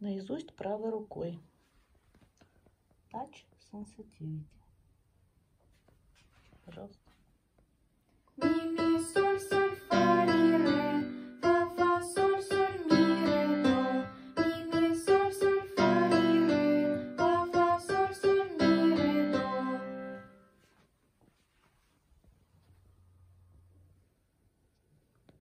наизусть правой рукой. Touch Sensitivity. Пожалуйста.